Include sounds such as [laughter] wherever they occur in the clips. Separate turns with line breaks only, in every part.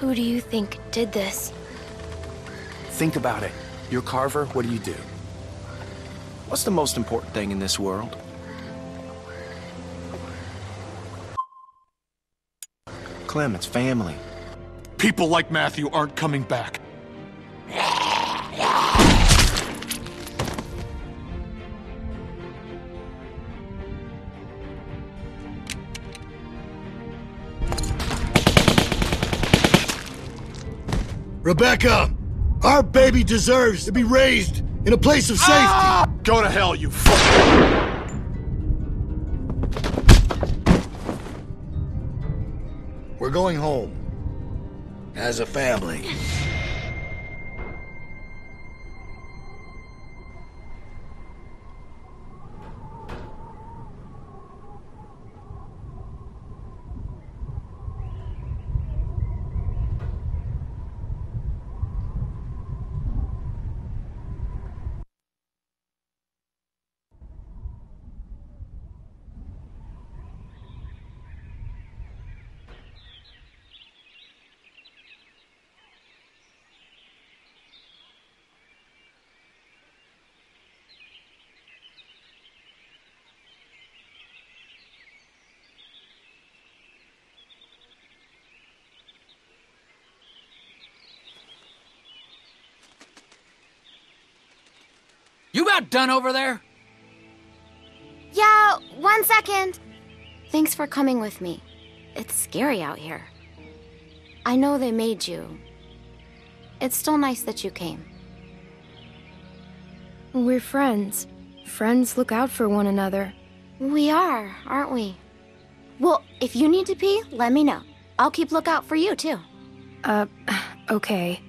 Who do you think did this?
Think about it. You're Carver, what do you do? What's the most important thing in this world? Clem, it's family.
People like Matthew aren't coming back.
Rebecca! Our baby deserves to be raised in a place of safety! Ah!
Go to hell, you fuck!
We're going home. As a family.
You about done over there?
Yeah, one second. Thanks for coming with me. It's scary out here. I know they made you. It's still nice that you came.
We're friends. Friends look out for one another.
We are, aren't we? Well, if you need to pee, let me know. I'll keep lookout for you, too.
Uh, [sighs] okay.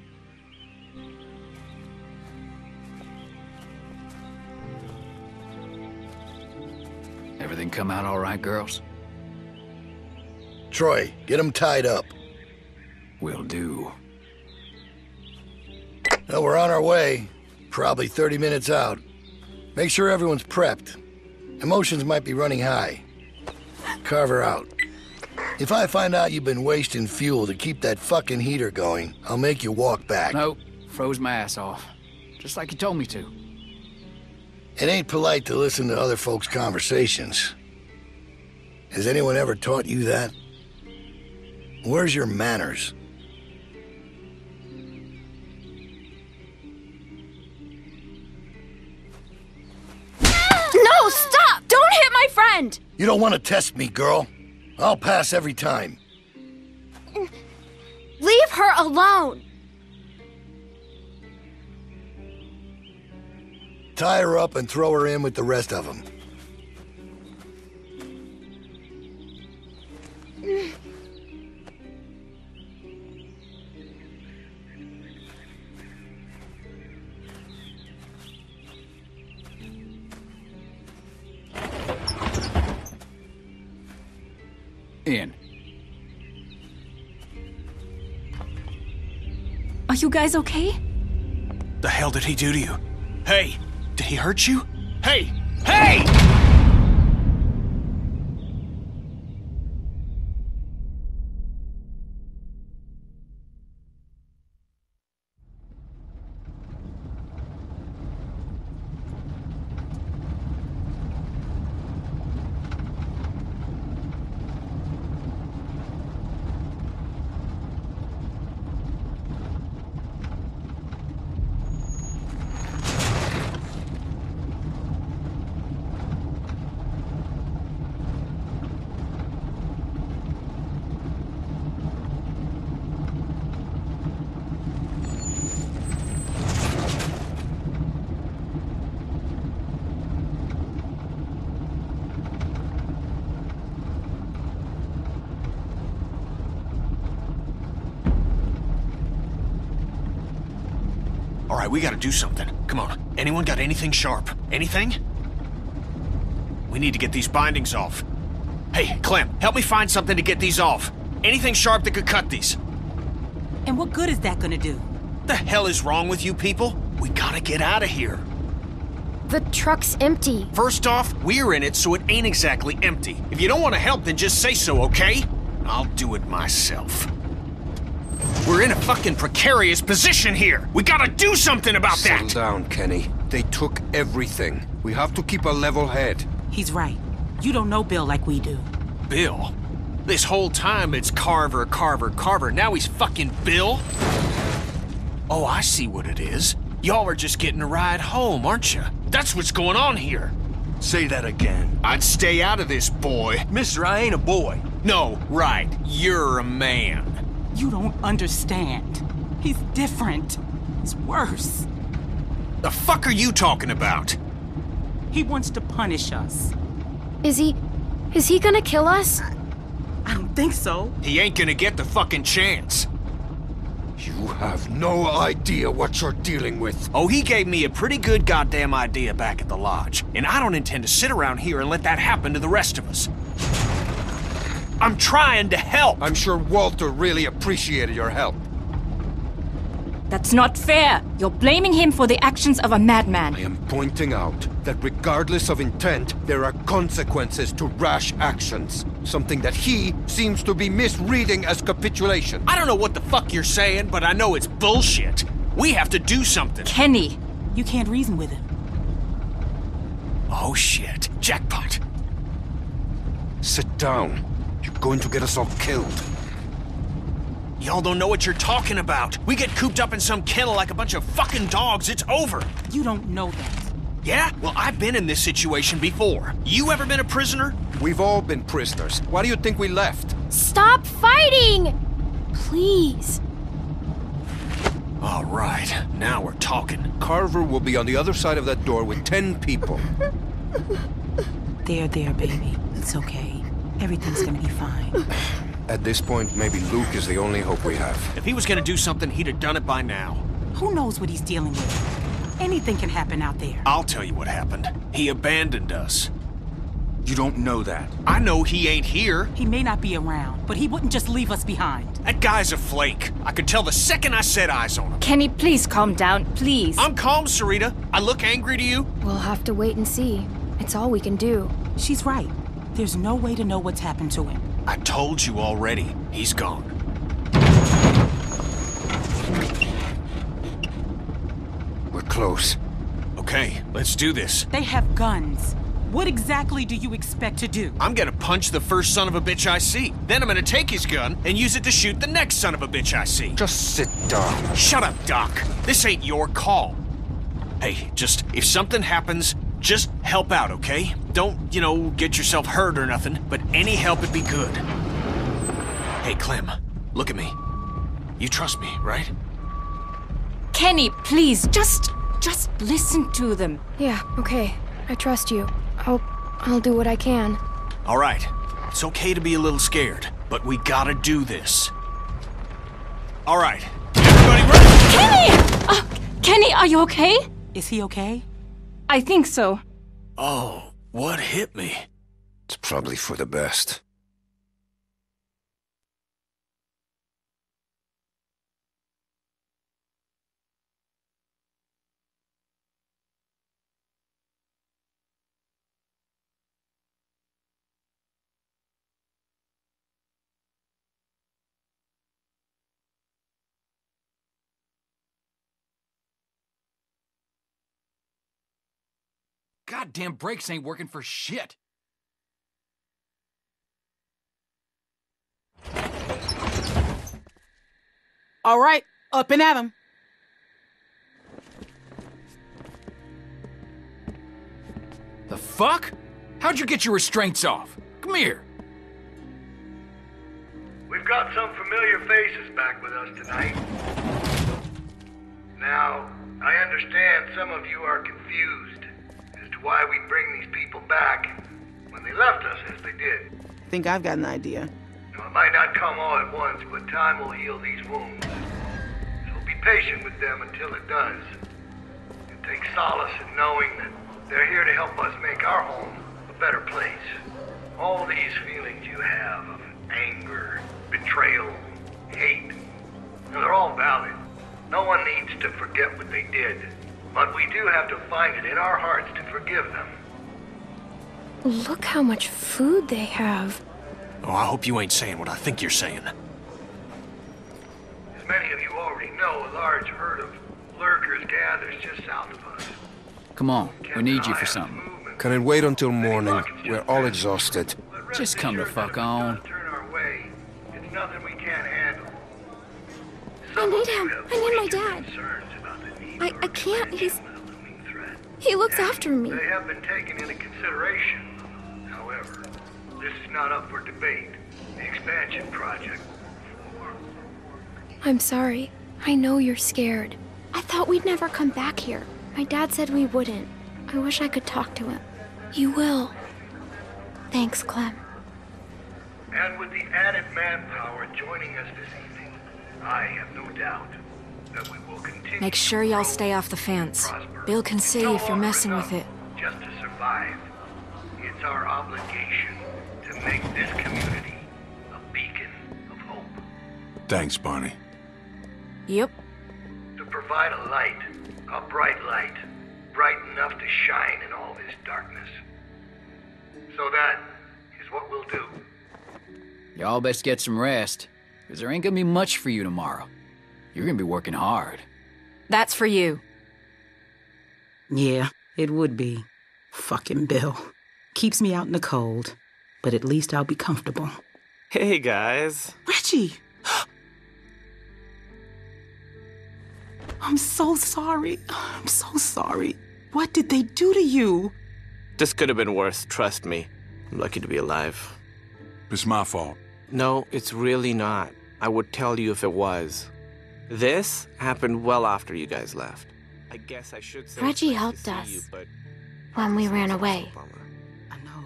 Everything come out all right, girls?
Troy, get them tied up.
Will do.
Well, we're on our way. Probably 30 minutes out. Make sure everyone's prepped. Emotions might be running high. Carver out. If I find out you've been wasting fuel to keep that fucking heater going, I'll make you walk back.
Nope. Froze my ass off. Just like you told me to.
It ain't polite to listen to other folks' conversations. Has anyone ever taught you that? Where's your manners?
No, stop! Don't hit my friend!
You don't want to test me, girl. I'll pass every time.
Leave her alone!
Tie her up and throw her in with the rest of them.
In.
Are you guys okay?
The hell did he do to you?
Hey,
did he hurt you?
Hey! Hey!
Right, we gotta do something. Come on. Anyone got anything sharp? Anything? We need to get these bindings off. Hey, Clem, help me find something to get these off. Anything sharp that could cut these.
And what good is that gonna do?
The hell is wrong with you people? We gotta get out of here.
The truck's empty.
First off, we're in it, so it ain't exactly empty. If you don't want to help, then just say so, okay? I'll do it myself. We're in a fucking precarious position here. We gotta do something about
Settle
that.
down, Kenny. They took everything. We have to keep a level head.
He's right. You don't know Bill like we do.
Bill? This whole time it's Carver, Carver, Carver. Now he's fucking Bill? Oh, I see what it is. Y'all are just getting a ride home, aren't you? That's what's going on here.
Say that again.
I'd stay out of this, boy.
Mister, I ain't a boy.
No, right. You're a man.
You don't understand. He's different. He's worse.
The fuck are you talking about?
He wants to punish us.
Is he. Is he gonna kill us?
I don't think so.
He ain't gonna get the fucking chance.
You have no idea what you're dealing with.
Oh, he gave me a pretty good goddamn idea back at the lodge, and I don't intend to sit around here and let that happen to the rest of us. I'm trying to help.
I'm sure Walter really appreciated your help.
That's not fair. You're blaming him for the actions of a madman.
I am pointing out that regardless of intent, there are consequences to rash actions. Something that he seems to be misreading as capitulation.
I don't know what the fuck you're saying, but I know it's bullshit. We have to do something.
Kenny,
You can't reason with him.
Oh shit. Jackpot.
Sit down. You're going to get us all killed.
Y'all don't know what you're talking about. We get cooped up in some kennel like a bunch of fucking dogs, it's over.
You don't know that.
Yeah? Well, I've been in this situation before. You ever been a prisoner?
We've all been prisoners. Why do you think we left?
Stop fighting! Please.
All right, now we're talking.
Carver will be on the other side of that door with ten people.
There, there, baby. It's okay. Everything's gonna be fine.
At this point, maybe Luke is the only hope we have.
If he was gonna do something, he'd have done it by now.
Who knows what he's dealing with? Anything can happen out there.
I'll tell you what happened. He abandoned us.
You don't know that.
I know he ain't here.
He may not be around, but he wouldn't just leave us behind.
That guy's a flake. I could tell the second I set eyes on him.
Kenny, please calm down, please.
I'm calm, Sarita. I look angry to you.
We'll have to wait and see. It's all we can do.
She's right. There's no way to know what's happened to him.
I told you already. He's gone.
We're close.
Okay, let's do this.
They have guns. What exactly do you expect to do?
I'm gonna punch the first son of a bitch I see. Then I'm gonna take his gun and use it to shoot the next son of a bitch I see.
Just sit down.
Shut up, Doc. This ain't your call. Hey, just if something happens, just help out, okay? Don't, you know, get yourself hurt or nothing, but any help would be good. Hey, Clem, look at me. You trust me, right?
Kenny, please, just just listen to them.
Yeah, okay. I trust you. I'll. I'll do what I can.
All right. It's okay to be a little scared, but we gotta do this. All right. Everybody ready?
Kenny! Uh, Kenny, are you okay?
Is he okay?
I think so.
Oh, what hit me?
It's probably for the best.
Goddamn brakes ain't working for shit.
All right, up and at him.
The fuck? How'd you get your restraints off? Come here.
We've got some familiar faces back with us tonight. Now, I understand some of you are confused as to why we bring these people back when they left us as they did.
I Think I've got an idea.
Now, it might not come all at once, but time will heal these wounds. So be patient with them until it does. And take solace in knowing that they're here to help us make our home a better place. All these feelings you have of anger, betrayal, hate, they're all valid. No one needs to forget what they did. But we do have to find it in our hearts to forgive them.
Look how much food they have.
Oh, I hope you ain't saying what I think you're saying.
As many of you already
know a large herd of lurkers gathers just south of us.
Come on, we need you for something.
Can it wait until morning? We're all exhausted.
Just come the fuck on.
Turn our way. It's nothing we can't handle.
I need him. I need my dad.
Concerns about the need
I, I can't. He's. He looks after me.
They have been taken into consideration. However, this is not up for debate. The expansion project.
I'm sorry. I know you're scared.
I thought we'd never come back here. My dad said we wouldn't. I wish I could talk to him.
You will.
Thanks, Clem.
And with the added manpower joining us this evening, I have no doubt that we will continue
Make sure y'all stay off the fence. Bill can see if you're messing with it.
just to survive. It's our obligation to make this community a beacon of hope.
Thanks, Barney.
Yep.
To provide a light, a bright light, bright enough to shine in all this darkness. So that is what we'll do.
Y'all best get some rest, because there ain't gonna be much for you tomorrow. You're gonna be working hard.
That's for you.
Yeah, it would be. Fucking Bill. Keeps me out in the cold, but at least I'll be comfortable.
Hey guys.
Reggie! I'm so sorry. I'm so sorry. What did they do to you?
This could have been worse, trust me. I'm lucky to be alive.
It's my fault.
No, it's really not. I would tell you if it was. This happened well after you guys left. I guess I should say.
Reggie helped us
you, but
when we ran away.
I know.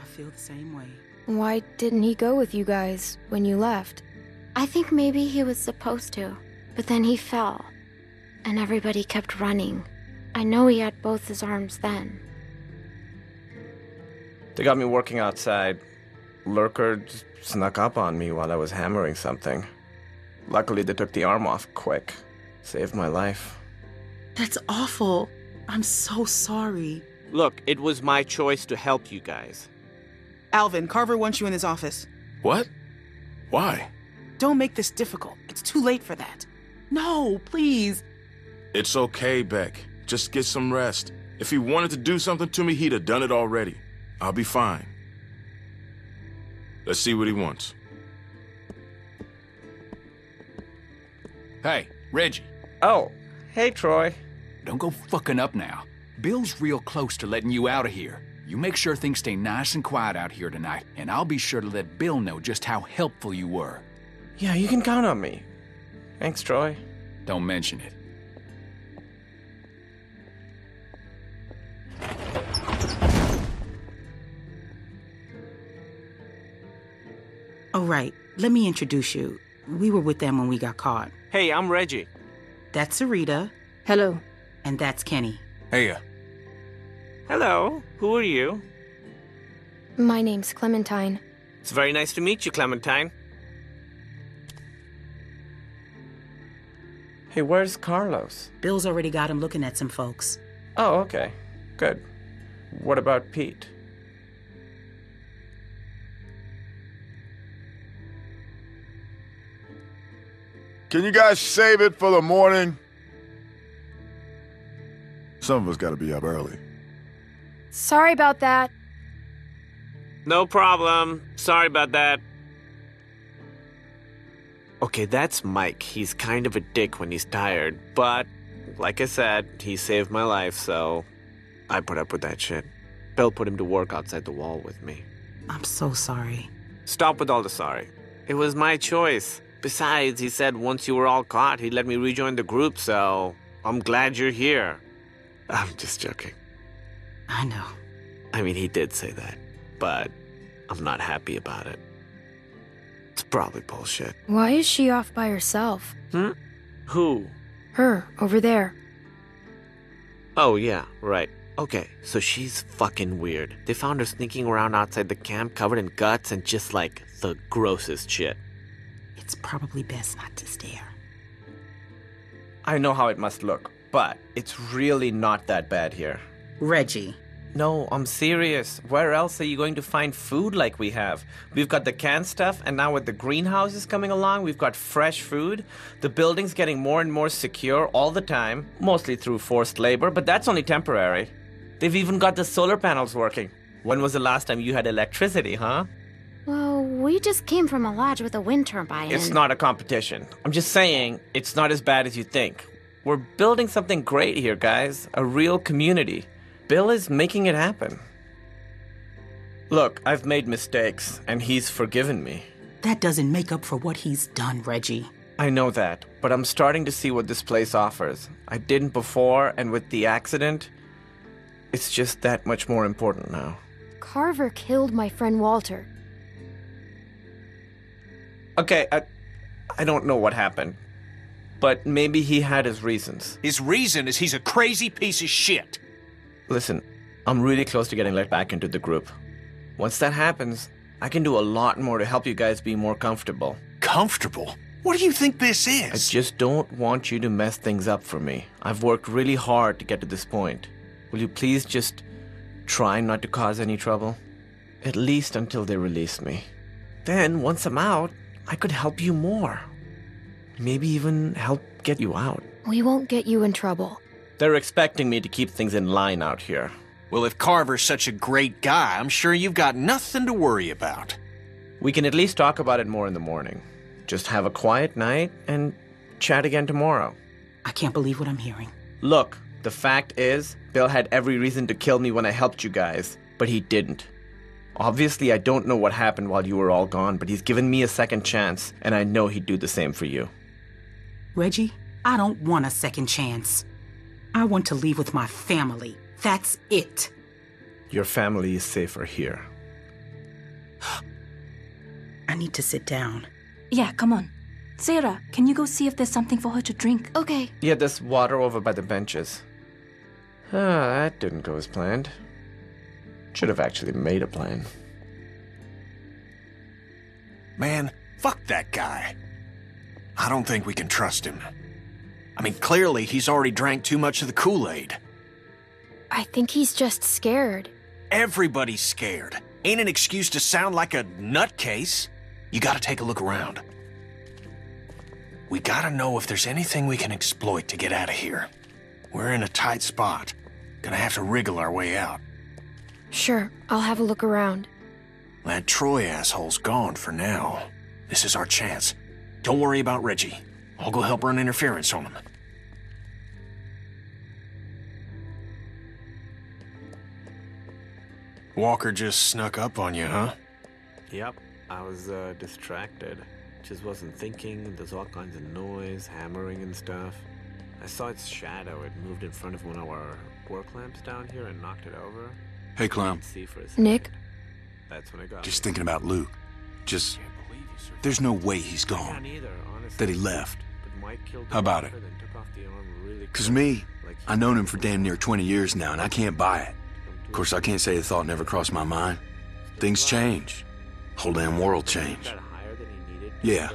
I feel the same way.
Why didn't he go with you guys when you left?
I think maybe he was supposed to, but then he fell. And everybody kept running. I know he had both his arms then.
They got me working outside. Lurker snuck up on me while I was hammering something. Luckily, they took the arm off quick. Saved my life.
That's awful. I'm so sorry.
Look, it was my choice to help you guys.
Alvin, Carver wants you in his office.
What? Why?
Don't make this difficult. It's too late for that. No, please.
It's okay, Beck. Just get some rest. If he wanted to do something to me, he'd have done it already. I'll be fine. Let's see what he wants.
Hey, Reggie.
Oh, hey, Troy.
Don't go fucking up now. Bill's real close to letting you out of here. You make sure things stay nice and quiet out here tonight, and I'll be sure to let Bill know just how helpful you were.
Yeah, you can count on me. Thanks, Troy.
Don't mention it.
All right. Let me introduce you. We were with them when we got caught.
Hey, I'm Reggie.
That's Sarita.
Hello.
And that's Kenny.
Hey, uh.
Hello. Who are you?
My name's Clementine.
It's very nice to meet you, Clementine. Hey, where's Carlos?
Bill's already got him looking at some folks.
Oh, okay. Good. What about Pete?
Can you guys save it for the morning? Some of us gotta be up early.
Sorry about that.
No problem. Sorry about that. Okay, that's Mike. He's kind of a dick when he's tired, but like I said, he saved my life, so I put up with that shit. Bill put him to work outside the wall with me.
I'm so sorry.
Stop with all the sorry. It was my choice. Besides, he said once you were all caught, he'd let me rejoin the group, so I'm glad you're here. I'm just joking.
I know.
I mean, he did say that, but I'm not happy about it. It's probably bullshit.
Why is she off by herself?
Hmm? Who?
Her, over there.
Oh, yeah, right. Okay, so she's fucking weird. They found her sneaking around outside the camp covered in guts and just like the grossest shit.
It's probably best not to stare.
I know how it must look, but it's really not that bad here.
Reggie,
No, I'm serious. Where else are you going to find food like we have? We've got the canned stuff, and now with the greenhouses coming along, we've got fresh food. The building's getting more and more secure all the time, mostly through forced labor, but that's only temporary. They've even got the solar panels working. When was the last time you had electricity, huh?
Well, we just came from a lodge with a wind turbine.
It's not a competition. I'm just saying, it's not as bad as you think. We're building something great here, guys. A real community. Bill is making it happen. Look, I've made mistakes, and he's forgiven me.
That doesn't make up for what he's done, Reggie.
I know that, but I'm starting to see what this place offers. I didn't before, and with the accident, it's just that much more important now.
Carver killed my friend Walter.
Okay, I, I don't know what happened, but maybe he had his reasons.
His reason is he's a crazy piece of shit.
Listen, I'm really close to getting let back into the group. Once that happens, I can do a lot more to help you guys be more comfortable.
Comfortable? What do you think this is?
I just don't want you to mess things up for me. I've worked really hard to get to this point. Will you please just try not to cause any trouble? At least until they release me. Then, once I'm out, I could help you more. Maybe even help get you out.
We won't get you in trouble.
They're expecting me to keep things in line out here.
Well, if Carver's such a great guy, I'm sure you've got nothing to worry about.
We can at least talk about it more in the morning. Just have a quiet night and chat again tomorrow.
I can't believe what I'm hearing.
Look, the fact is, Bill had every reason to kill me when I helped you guys, but he didn't. Obviously, I don't know what happened while you were all gone, but he's given me a second chance, and I know he'd do the same for you.
Reggie, I don't want a second chance. I want to leave with my family. That's it.
Your family is safer here. [gasps]
I need to sit down.
Yeah, come on. Sarah, can you go see if there's something for her to drink?
Okay.
Yeah, there's water over by the benches. [sighs] Ah, that didn't go as planned. Should have actually made a plan.
Man, fuck that guy. I don't think we can trust him. I mean, clearly he's already drank too much of the Kool Aid.
I think he's just scared.
Everybody's scared. Ain't an excuse to sound like a nutcase. You gotta take a look around. We gotta know if there's anything we can exploit to get out of here. We're in a tight spot. Gonna have to wriggle our way out.
Sure, I'll have a look around.
That Troy asshole's gone for now. This is our chance. Don't worry about Reggie. I'll go help run interference on him. Walker just snuck up on you, huh?
Yep, I was uh, distracted. Just wasn't thinking. There's all kinds of noise, hammering and stuff. I saw its shadow. It moved in front of one of our work lamps down here and knocked it over.
Hey, Clem.
See for a.
Nick?
That's when I got.
Just thinking about Luke. Just. There's no way he's gone. That he left. How about it? Because me, I've known him for damn near 20 years now, and I can't buy it. Of course, I can't say the thought never crossed my mind. Things change. Whole damn world change. Yeah.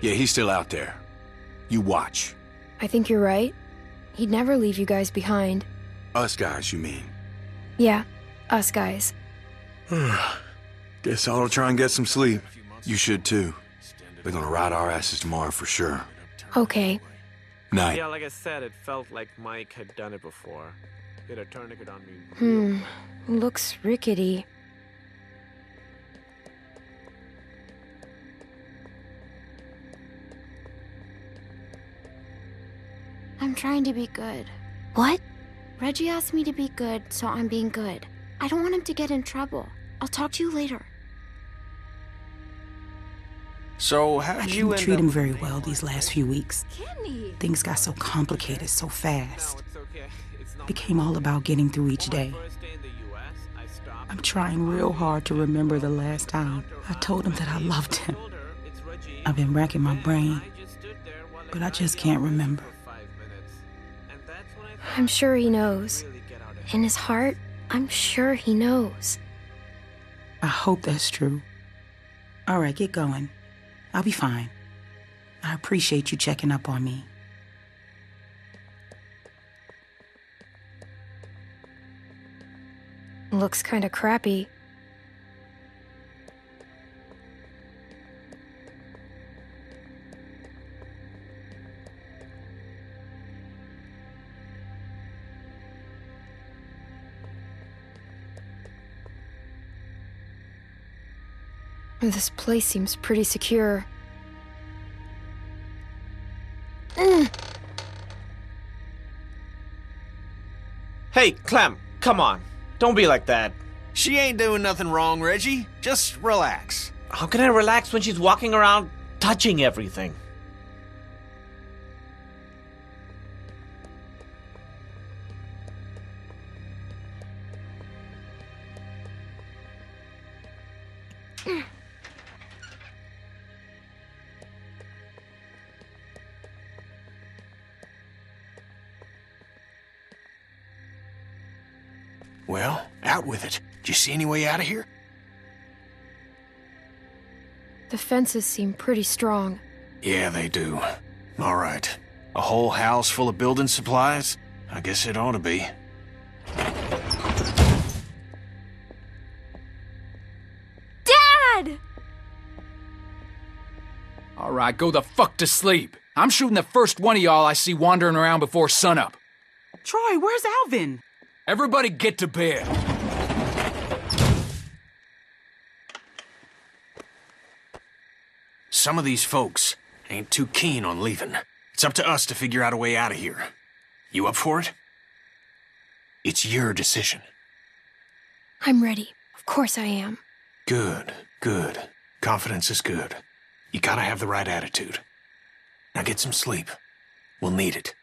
Yeah, he's still out there. You watch.
I think you're right. He'd never leave you guys behind.
Us guys, you mean?
Yeah, us guys. [sighs]
Guess I'll try and get some sleep. You should too. They're gonna ride our asses tomorrow for sure.
Okay.
Night.
Yeah, like I said, it felt like Mike had done it before. He had a tourniquet on me.
Hmm. Looks rickety.
I'm trying to be good.
What?
Reggie asked me to be good, so I'm being good. I don't want him to get in trouble. I'll talk to you later.
So, how did you
treat him very well these last few weeks. Things got so complicated so fast. Became all about getting through each day. I'm trying real hard to remember the last time I told him that I loved him. I've been racking my brain, but I just can't remember.
I'm sure he knows. In his heart, I'm sure he knows.
I hope that's true. All right, get going. I'll be fine. I appreciate you checking up on me.
Looks kinda crappy. This place seems pretty secure. Mm.
Hey, Clem, come on. Don't be like that.
She ain't doing nothing wrong, Reggie. Just relax.
How can I relax when she's walking around touching everything?
Well, out with it. Do you see any way out of here?
The fences seem pretty strong.
Yeah, they do. All right. A whole house full of building supplies? I guess it ought to be.
Dad!
All right, go the fuck to sleep. I'm shooting the first one of y'all I see wandering around before sunup.
Troy, where's Alvin?
Everybody get to bed.
Some of these folks ain't too keen on leaving. It's up to us to figure out a way out of here. You up for it? It's your decision.
I'm ready. Of course I am.
Good, good. Confidence is good. You gotta have the right attitude. Now get some sleep. We'll need it.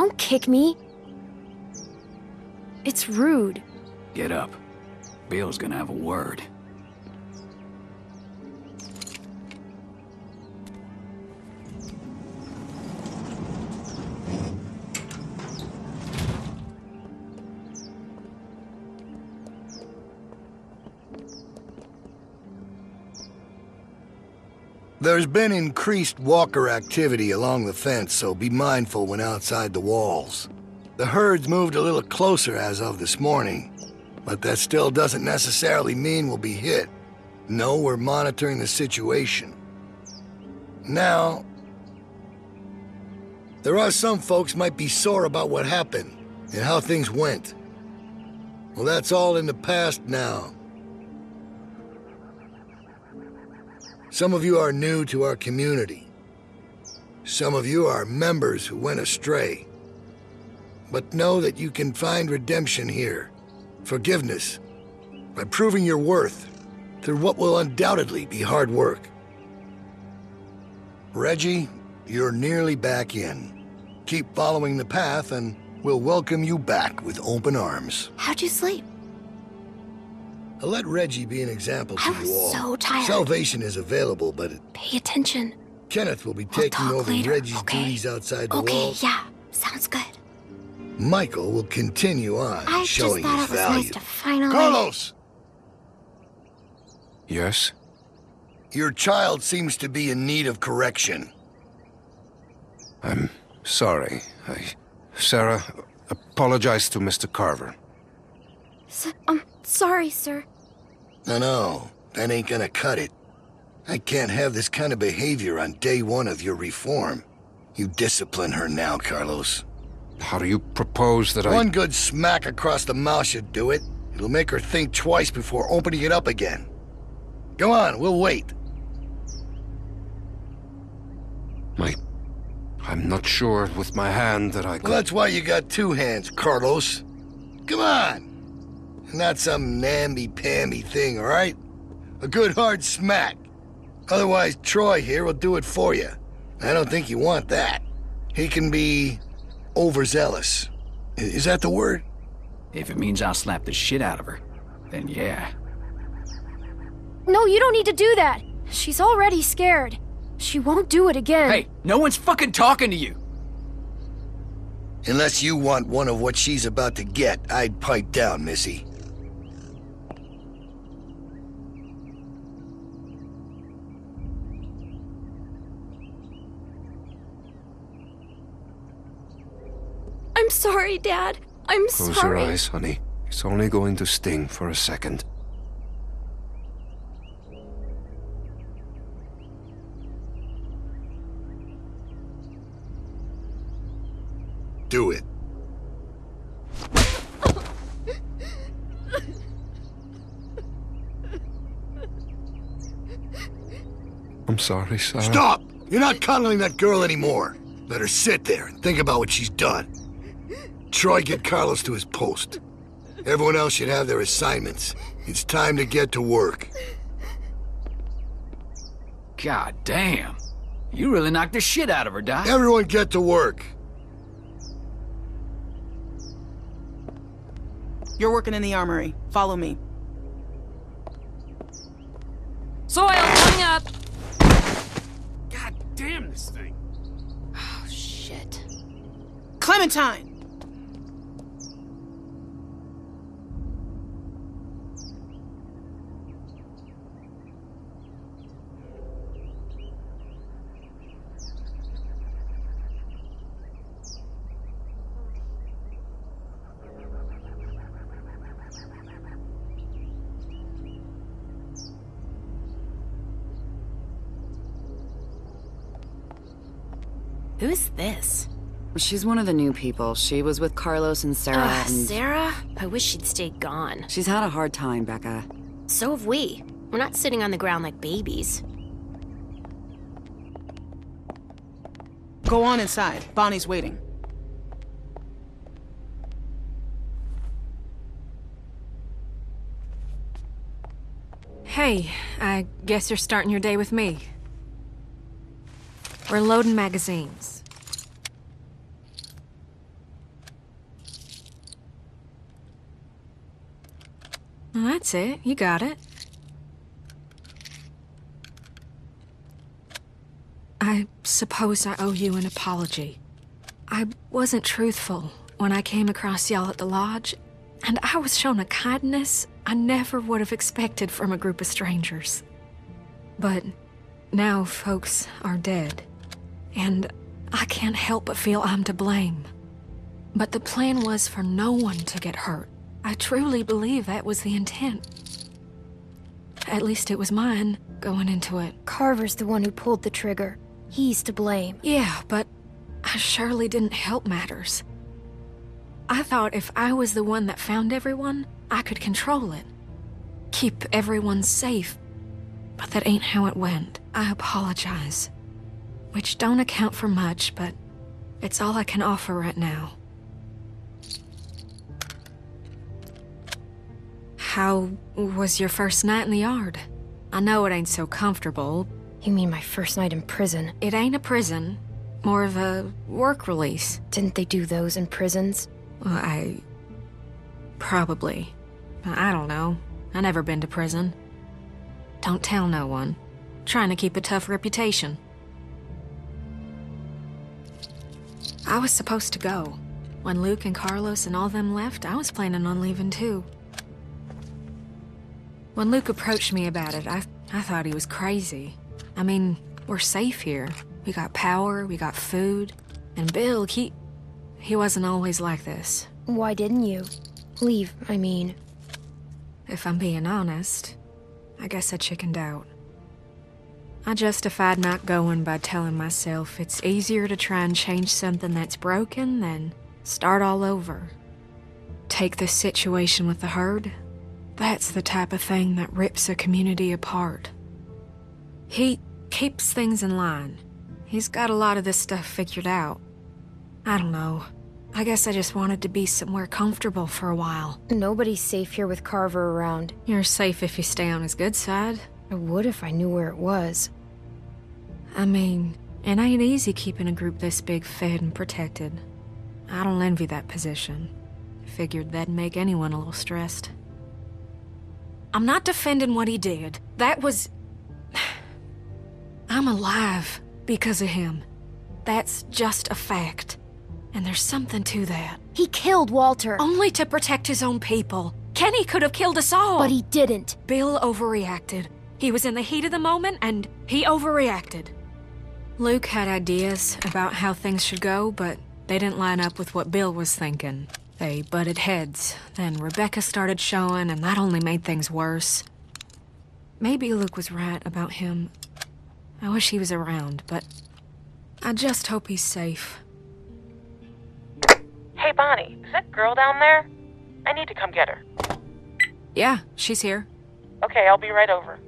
Don't kick me. It's rude.
Get up. Bill's gonna have a word.
There's been increased walker activity along the fence, so be mindful when outside the walls. The herd's moved a little closer as of this morning, but that still doesn't necessarily mean we'll be hit. No, we're monitoring the situation. Now, there are some folks might be sore about what happened and how things went. Well, that's all in the past now. Some of you are new to our community. Some of you are members who went astray. But know that you can find redemption here, forgiveness, by proving your worth through what will undoubtedly be hard work. Reggie, you're nearly back in. Keep following the path and we'll welcome you back with open arms.
How'd you sleep?
I'll let Reggie be an example to
I
you
was
all.
so tired.
Salvation is available, but
Pay attention.
Kenneth will be taking over
later,
Reggie's
okay?
duties outside the
Okay,
walls.
yeah. Sounds good.
Michael will continue on
I just
showing
thought
his
it was
value.
nice to finally.
Carlos!
Yes?
Your child seems to be in need of correction.
I'm sorry. I... Sarah, apologize to Mr. Carver.
S- um, sorry, sir.
No, no, that ain't gonna cut it. I can't have this kind of behavior on day one of your reform. You discipline her now, Carlos.
How do you propose that I...
One good smack across the mouth should do it. It'll make her think twice before opening it up again. Go on, we'll wait.
My... I'm not sure with my hand that I could...
Well, that's why you got two hands, Carlos. Come on. Not some namby-pamby thing, all right? A good hard smack. Otherwise, Troy here will do it for you. I don't think you want that. He can be overzealous. Is that the word?
If it means I'll slap the shit out of her, then yeah.
No, you don't need to do that. She's already scared. She won't do it again.
Hey, no one's fucking talking to you.
Unless you want one of what she's about to get, I'd pipe down, Missy.
I'm sorry, Dad. I'm
Close
sorry.
your eyes, honey. It's only going to sting for a second.
Do it.
I'm sorry, Sarah.
Stop! You're not cuddling that girl anymore. Let her sit there and think about what she's done. Troy, get Carlos to his post. Everyone else should have their assignments. It's time to get to work.
God damn. You really knocked the shit out of her, Doc.
Everyone get to work.
You're working in the armory. Follow me.
Soil coming up!
God damn this thing.
Oh, shit.
Clementine!
Who's this?
She's one of the new people. She was with Carlos and Sarah
Ugh,
and...
Sarah? I wish she'd stayed gone.
She's had a hard time, Becca.
So have we. We're not sitting on the ground like babies.
Go on inside. Bonnie's waiting.
Hey, I guess you're starting your day with me. We're loading magazines. Well, that's it. You got it. I suppose I owe you an apology. I wasn't truthful when I came across y'all at the lodge, and I was shown a kindness I never would have expected from a group of strangers. But now folks are dead, and I can't help but feel I'm to blame. But the plan was for no one to get hurt. I truly believe that was the intent. At least it was mine going into it.
Carver's the one who pulled the trigger. He's to blame.
Yeah, but I surely didn't help matters. I thought if I was the one that found everyone, I could control it. Keep everyone safe. But that ain't how it went. I apologize. Which don't account for much, but it's all I can offer right now. How was your first night in the yard? I know it ain't so comfortable.
You mean my first night in prison?
It ain't a prison, more of a work release.
Didn't they do those in prisons?
Well, I. Probably. I don't know. I never been to prison. Don't tell no one. Trying to keep a tough reputation. I was supposed to go. When Luke and Carlos and all them left, I was planning on leaving too. When Luke approached me about it, I, I thought he was crazy. I mean, we're safe here. We got power, we got food. And Bill, he. he wasn't always like this.
Why didn't you? Leave, I mean.
If I'm being honest, I guess I chickened out. I justified not going by telling myself it's easier to try and change something that's broken than start all over. Take this situation with the herd. That's the type of thing that rips a community apart. He keeps things in line. He's got a lot of this stuff figured out. I don't know. I guess I just wanted to be somewhere comfortable for a while.
Nobody's safe here with Carver around.
You're safe if you stay on his good side.
I would if I knew where it was.
I mean, it ain't easy keeping a group this big fed and protected. I don't envy that position. Figured that'd make anyone a little stressed. I'm not defending what he did. That was. [sighs] I'm alive because of him. That's just a fact. And there's something to that.
He killed Walter.
Only to protect his own people. Kenny could have killed us all.
But he didn't.
Bill overreacted. He was in the heat of the moment and he overreacted. Luke had ideas about how things should go, but they didn't line up with what Bill was thinking. They butted heads. Then Rebecca started showing, and that only made things worse. Maybe Luke was right about him. I wish he was around, but I just hope he's safe.
Hey, Bonnie, is that girl down there? I need to come get her.
Yeah, she's here.
Okay, I'll be right over.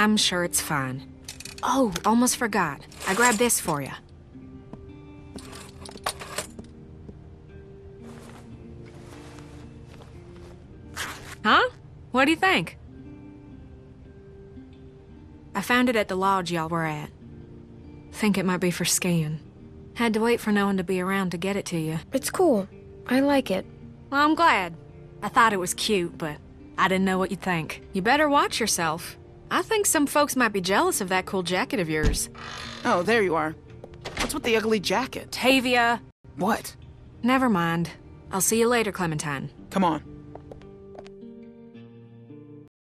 I'm sure it's fine. Oh, almost forgot. I grabbed this for you. Huh? What do you think? I found it at the lodge y'all were at. Think it might be for skiing. Had to wait for no one to be around to get it to you.
It's cool. I like it.
Well, I'm glad. I thought it was cute, but I didn't know what you'd think. You better watch yourself. I think some folks might be jealous of that cool jacket of yours.
Oh, there you are. What's with the ugly jacket?
Tavia!
What?
Never mind. I'll see you later, Clementine.
Come on.